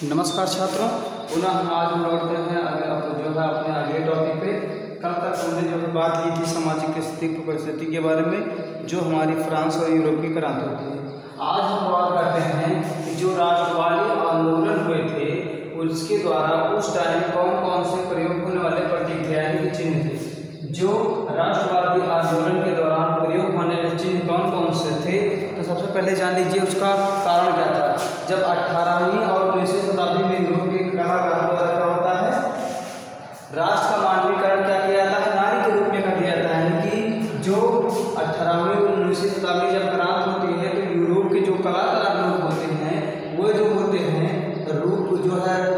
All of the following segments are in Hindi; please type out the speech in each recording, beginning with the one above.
नमस्कार छात्रों, पुनः हम आज हम लौटते हैं अगले अब जो है अपने अगले टॉपिक पे। कल तक हमने जो है बात की थी सामाजिक स्थिति परिस्थिति के बारे में, जो हमारी फ्रांस और यूरोप की क्रांति होती है। आज हम बात करते हैं कि जो राष्ट्रवादी आंदोलन हुए थे, उसके द्वारा उस टाइम कौन कौन से प्रयोग होने वाले प्रतिक्रिया कि चिन्ह थे। जो राष्ट्रवादी आंदोलन के दौरान प्रयोग होने वाले चिन्ह कौन कौन से थे तो सबसे पहले जान लीजिए उसका जब अठारहवीं और उन्नीसवीं शताब्दी में यूरोप के कहा क्या होता है, राष्ट्र का मानवीकरण क्या किया जाता है? नारी के रूप में कर दिया जाता है। कि जो अठारहवीं और उन्नीसवीं शताब्दी जब क्रांत होती है तो यूरोप के जो कलाकार लोग होते हैं, वो जो होते हैं, रूप जो है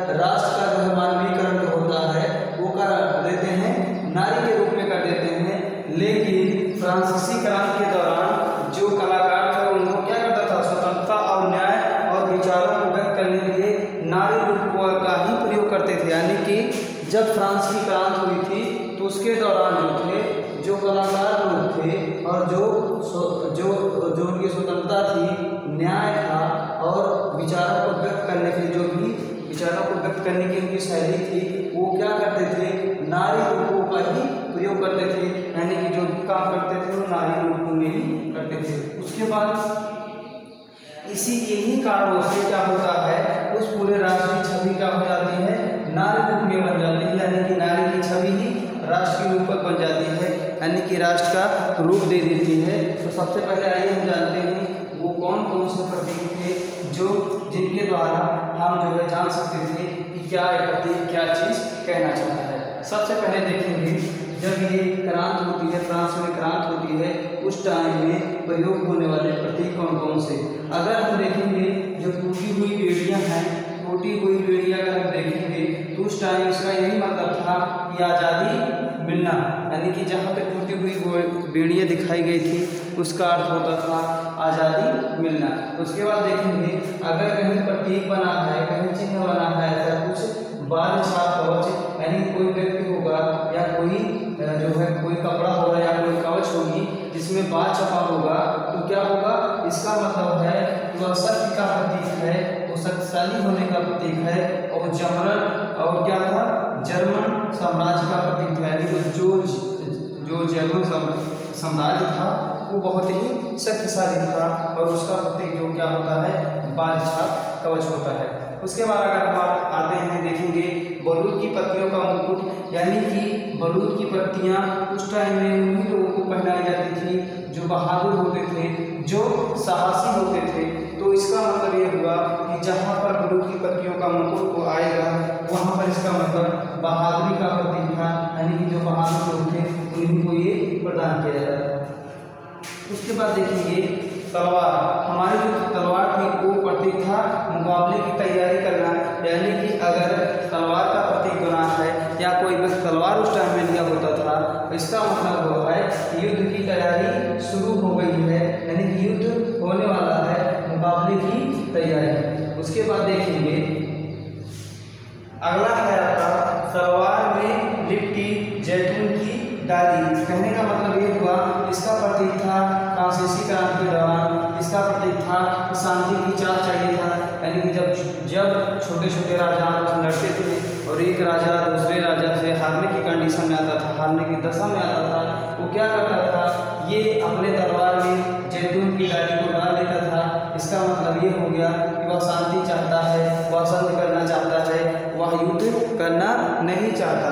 करते थे, यानी कि जब फ्रांस की क्रांति हुई थी तो उसके दौरान जो थे, जो कलाकार लोग थे और जो जो जो उनकी स्वतंत्रता थी, न्याय था और विचारों को व्यक्त करने के जो भी विचारों को व्यक्त करने की उनकी शैली थी, वो क्या करते थे? नारी रूपों का ही प्रयोग करते थे, यानी कि जो भी काम करते थे, वो नारी रूपों में ही करते थे। उसके बाद इसी इन्हीं कारणों से क्या होता है, उस पूरे राष्ट्र की छवि क्या हो जाती है नारी रूप में बन जाती है, यानी कि नारी की छवि ही राष्ट्र की रूपक बन जाती है, यानी कि राष्ट्र का रूप दे देती है। तो सबसे पहले आइए हम जानते हैं वो कौन कौन से प्रतीक थे जो जिनके द्वारा हम जो है जान सकते थे कि क्या प्रतीक, क्या चीज़ कहना चाहता है। सबसे पहले देखेंगे, जब ये क्रांत होती है, फ्रांस में क्रांत होती है, उस टाइम में प्रयोग होने वाले प्रतीक कौन कौन से? अगर हम देखेंगे, जो टूटी हुई बेड़ियाँ हैं टूटी हुई बेड़ियाँ अगर हम देखेंगे तो उस टाइम इसका यही मतलब था कि आज़ादी मिलना। यानी कि जहाँ पे टूटी हुई बेड़ियाँ दिखाई गई थी, उसका अर्थ होता था आज़ादी मिलना। उसके बाद देखेंगे, अगर कहीं प्रतीक बना है, कहीं चिन्ह बना है, ऐसा कुछ बाल छाप कवच यानी कोई व्यक्ति होगा या कोई जो है, कोई कपड़ा होगा या कोई कवच होगी, जिसमें बाल छपा होगा तो क्या होगा? इसका मतलब है वह सत्य का प्रतीक है वो शक्तिशाली होने का प्रतीक है और जमरन और क्या था? जर्मन साम्राज्य का प्रतीक था। यानी जो जो जर्मन साम्राज्य था, वो बहुत ही शक्तिशाली था और उसका प्रतीक जो क्या होता है? बादशाह कवच होता है। उसके बाद अगर हम आते हैं, देखेंगे बलूद की पत्तियों का मुकुट। यानी कि बलूद की पत्तियाँ उस टाइम में उन्हीं लोगों को पहनाई जाती थी जो बहादुर होते थे, जो साहसी होते थे। तो इसका मतलब ये हुआ कि जहाँ पर बलूत की पत्तियों का मुकुट को आएगा, वहाँ पर इसका मतलब बहादुरी का प्रतीक था, यानी कि जो बहादुर लोग थे उन्हीं को ये प्रदान किया जाता था। उसके बाद देखेंगे तलवार। हमारी जो तलवार थी, वो प्रतीक था मुकाबले की तैयारी करना, यानी कि अगर तलवार का प्रतीक बना है, या कोई व्यक्ति तलवार उस टाइम में लिया होता था इसका मतलब हुआ है युद्ध की तैयारी शुरू हो गई है, यानी कि युद्ध होने वाला है। मुकाबले की तैयारी। उसके बाद देखेंगे। अगला है आपका तलवार में लिपटी जैतून की डाली। कहने का मतलब ये हुआ, इसका प्रतीक था फ्रांसीसी क्रांति के दौरान। इसका प्रतीक था शांति की चाह चाहिए था। यानी कि जब जब छोटे छोटे राजा लड़ते थे और एक राजा दूसरे राजा से हारने की कंडीशन में आता था, हारने की दशा में आता था, वो क्या करता था? ये अपने तलवार में जैतून की डाली को डाल देता था। इसका मतलब ये हो गया कि वह शांति चाहता है, वह संध करना चाहता है, वह युद्ध करना नहीं चाहता।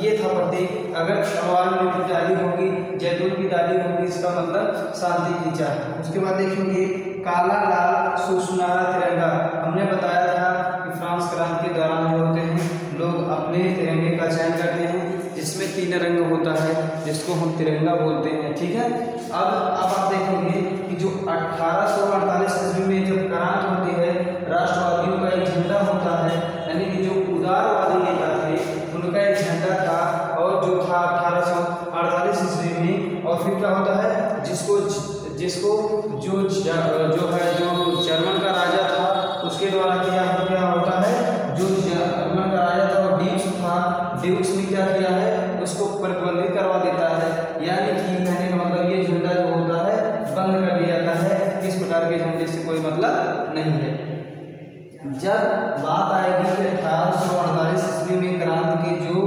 ये था प्रतीक। अगर तलवार में की डाली होगी जैतून की डाली होगी, इसका मतलब शांति की चाह। उसके बाद देखेंगे काला लाल सुसुनारा तिरंगा। हमने बताया था कि फ्रांस क्रांति के दौरान जो होते हैं, लोग अपने तिरंगे का चयन करते हैं जिसमें तीन रंग होता है, जिसको हम तिरंगा बोलते हैं, ठीक है? अब अब आप देखेंगे कि जो अठारह सौ अड़तालीस ईस्वी में जब क्रांत होती है, राष्ट्रवादियों का एक झंडा होता है, यानी कि जो उदारवादी नेता थे, उनका एक झंडा था, और जो था अठारह सौ अड़तालीस ईस्वी में, और फिर क्या होता है, जिसको जिसको जो जो है, जो ड्यूक्स ने क्या किया है, उसको प्रतिबंधित करवा देता है। यानी कि कहने का मतलब ये झंडा जो होता है, बंद कर दिया जाता है। इस प्रकार के झंडे से कोई मतलब नहीं है। जब बात आएगी कि अठारह सौ अड़तालीस ईस्वी में क्रांति के जो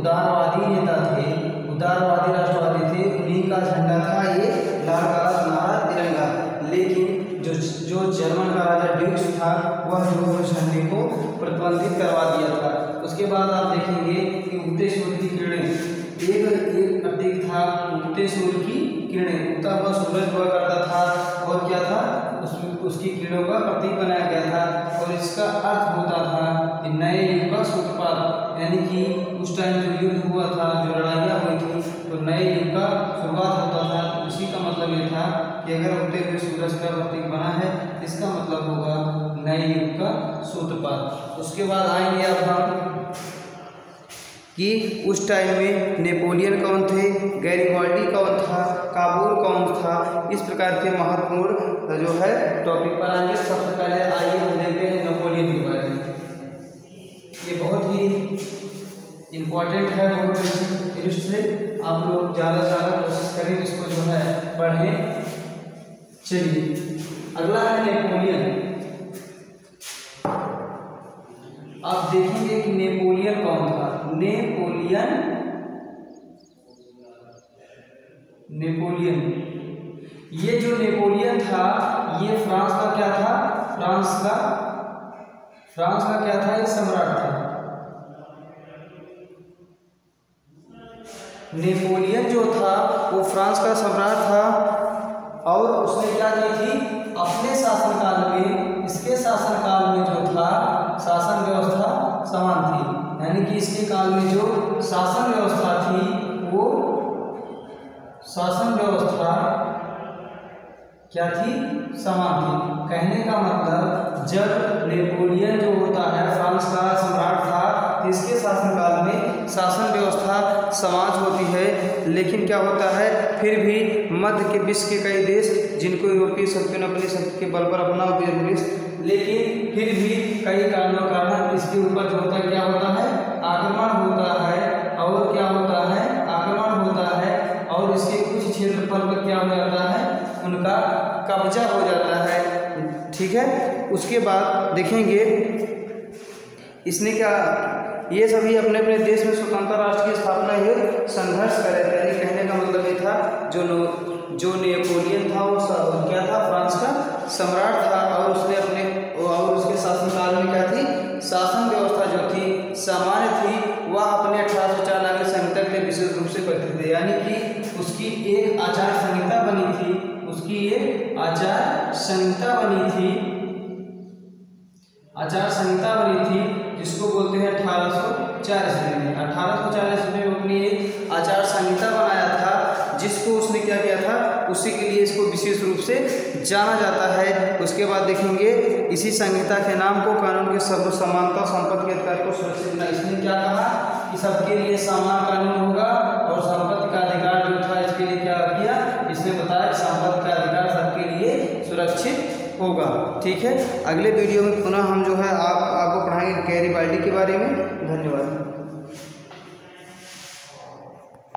उदारवादी नेता थे, उदारवादी राष्ट्रवादी थे, उन्हीं का झंडा था ये लाल काला सुनहरा तिरंगा। लेकिन जो जो जर्मन का राजा ड्यूक्स था वह है झंडे को प्रतिबंधित करवा दिया था। उसके बाद आप देखेंगे कि उगते सूर्य की किरणें एक एक प्रतीक था उगते सूर्य की किरणें। उगता हुआ सूरज हुआ करता था और क्या था? उस, उसकी किरणों का प्रतीक बनाया गया था और इसका अर्थ होता था कि नए युग का सूत्रपात। यानी कि उस टाइम जो युद्ध हुआ था जो लड़ाइयाँ हुई थी तो नए युग का शुरुआत कि अगर उगते हुए सूरज का प्रतीक बना है इसका मतलब होगा? नए युग का सूत्रपात उसके बाद आएँगे अब हम कि उस टाइम में नेपोलियन कौन थे? गैरीवाल्डी कौन था? काबूल कौन था? इस प्रकार के महत्वपूर्ण जो है टॉपिक पर आएँगे। सबसे पहले आइए हम देखते हैं नेपोलियन के बारे में। ये बहुत ही इम्पोर्टेंट है, बहुत आप लोग ज़्यादा से ज़्यादा कोशिश करें इसको जो है पढ़ें। चलिए, अगला है नेपोलियन। आप देखेंगे कि नेपोलियन कौन था? Napoleon Napoleon. ये जो नेपोलियन था, ये फ्रांस का क्या था? फ्रांस का फ्रांस का क्या था? ये सम्राट था। नेपोलियन जो था, वो फ्रांस का सम्राट था और उसने क्या की थी? अपने शासनकाल में इसके शासनकाल में जो था, शासन व्यवस्था समान थी। यानी कि इसके काल में जो शासन व्यवस्था थी, वो शासन व्यवस्था क्या थी? समान थी। कहने का मतलब जब नेपोलियन जो होता है, फ्रांस का सम्राट था तो इसके समाज होती है, लेकिन क्या होता है, फिर भी मध्य के विश्व के कई देश, जिनको यूरोपीय शक्तियों ने अपनी शक्ति के बल पर अपना देश लेकिन फिर भी कई कारणों कारण इसके ऊपर जो होता क्या होता है, आक्रमण होता है, और क्या होता है, आक्रमण होता है, और इसके कुछ क्षेत्रफल पर क्या हो जाता है, उनका कब्जा हो जाता है। ठीक है? उसके बाद देखेंगे, इसने क्या ये सभी अपने अपने देश में स्वतंत्र राष्ट्र की स्थापना हेतु संघर्ष कर थे। कहने का मतलब ये था, जो जो नेपोलियन था, वो क्या था, फ्रांस का सम्राट था और उसने अपने, और उसके शासनकाल में क्या थी, शासन व्यवस्था जो थी, सामान्य थी, वह अपने अठारह सौ चार नागरिक संहिता के विशेष रूप से करते थे। यानी कि उसकी एक आचार संहिता बनी थी, उसकी एक आचार संहिता बनी थी, आचार संहिता बनी थी। जिसको बोलते हैं अठारह सौ ईस्वी में। अठारह सौ ईस्वी में अपनी एक आचार संहिता बनाया था, जिसको उसने क्या किया था? उसी के लिए इसको विशेष रूप से जाना जाता है। उसके बाद देखेंगे, इसी संहिता के नाम को, कानून के सर्व समानता, संपत्ति के अधिकार को सुरक्षित करना इसने क्या कहा? कि सबके लिए समान कानून होगा और संपत्ति का अधिकार जो था, इसके लिए क्या किया? इसने बताया कि संपत्ति का अधिकार सबके लिए सुरक्षित होगा। ठीक है? अगले वीडियो में पुनः हम जो है आप, आपको पढ़ाएँगे गैरी बाल्टी के बारे में। धन्यवाद।